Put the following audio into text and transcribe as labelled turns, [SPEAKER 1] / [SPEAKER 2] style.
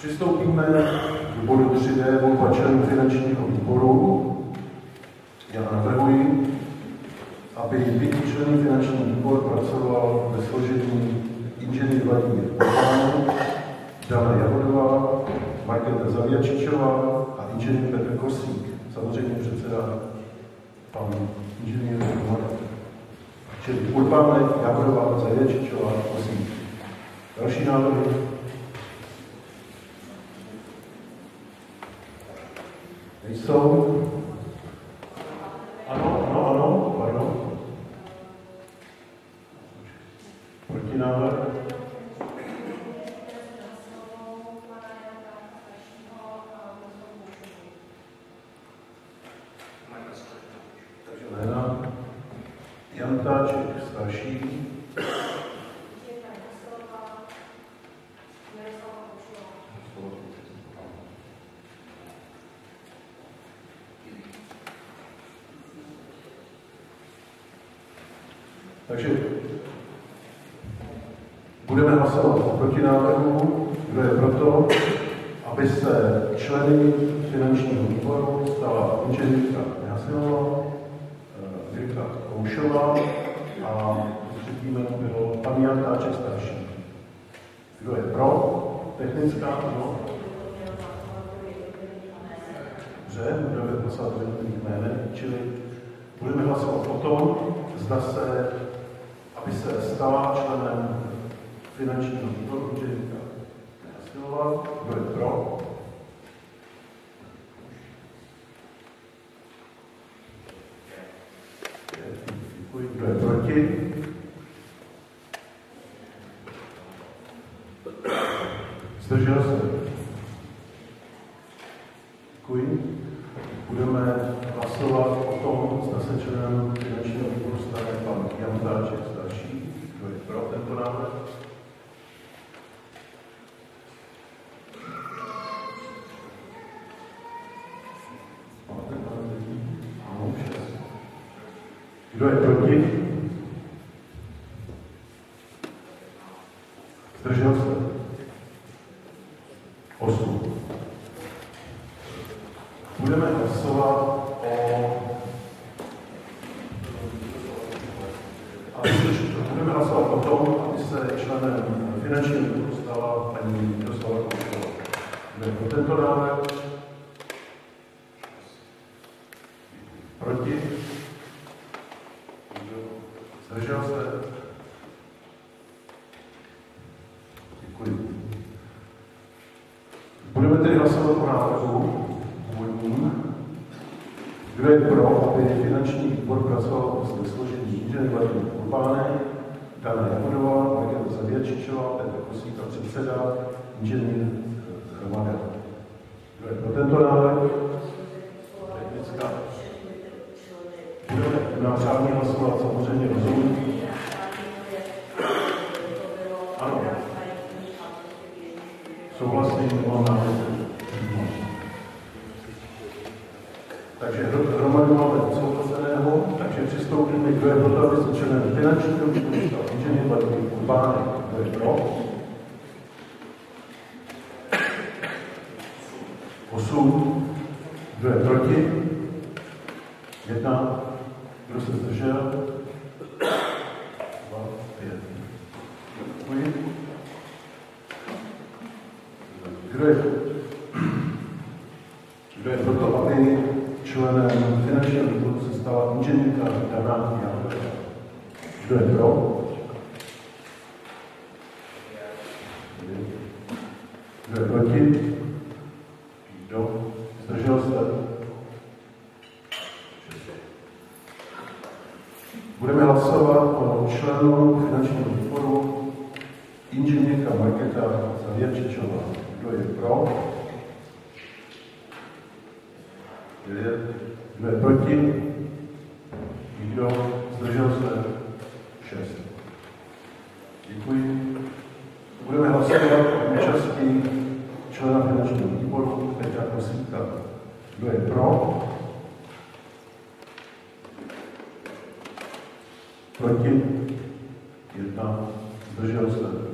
[SPEAKER 1] Přistoupíme k bodu 3D, volba členů finančního výboru. Já navrhuji, aby pěti členů finanční výbor pracoval ve složení inženýr Vladimír Pavlán, Dana Javodová, Markéta Zavěčičová a inženýr Petr Kosík. Samozřejmě předseda pan inženýr Roman. Čili Urbánek, Javodová, Zavěčičová, Kosík. Další návrhy? Nejsou? Ano, ano, ano, pardon. Protinávrh? Jan Táček, starší. Takže budeme hlasovat o protinávrhu. Kdo je proto, aby se členy finančního výboru stala inženýrka Jasinová, Jirka Koušová a třetí jméno bylo pan Jan Táček starší. Kdo je pro? Technická, ano. Dobře, budeme hlasovat jednotlivých jménech, čili budeme hlasovat o tom, zda se, aby se stala členem finančního výboru inženýrka Jasinová. Kdo je pro? Kdo je proti? Zdržel se? Děkuji. Budeme hlasovat o tom, zda se členem finančního výboru stane pan Jan Táček starší. Kdo je pro tento návrh? Kdo je proti? Zdržel se? Osm. Budeme hlasovat se členem finančního výboru stala paní Miroslava Koušová. Kdo je pro tento návrh? Proti? Zdržel se? Děkuji. Budeme tedy hlasovat o návrhu původním. Kdo je pro, aby finanční výbor pracoval ve složení inženýr Vladimír Urbánek, Dana Markéta Zavěčičová, Petr Kosík a předseda inženýr Hromada. Kdo je pro tento návrh? Technická. Budeme na řádně hlasovat samozřejmě rozumí. Ano. Souhlasím, mám návrh. Takže hro- hromadu máme odsouhlaseného, takže přistoupíme, kdo je pro to, aby se členem finančního výboru Urbánek. Kdo je pro? Osm. Kdo je proti? Jedna. Kdo se zdržel? Dva, pět. Děkuji. Kdo je, kdo je proto, aby členem finančního výboru se stala inženýrka Dana? Kdo je pro? Kdo je proti? Kdo? Zdržel se? Budeme hlasovat o členu finančního výboru inženýrka Markéta Zavěrčičová. Kdo je pro? Devět. Kdo je proti? Nikdo? Zdržel se? Šest. Děkuji. Budeme hlasovat o účasti člena finančního výboru Petra Kosíka. Kdo je pro? Proti? Jedna. Zdržel se.